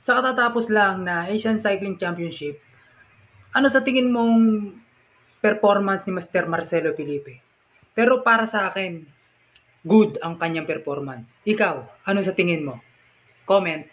Sa katatapos lang na Asian Cycling Championship, ano sa tingin mong performance ni Master Marcelo Felipe? Pero para sa akin, good ang kanyang performance. Ikaw, ano sa tingin mo? Comment.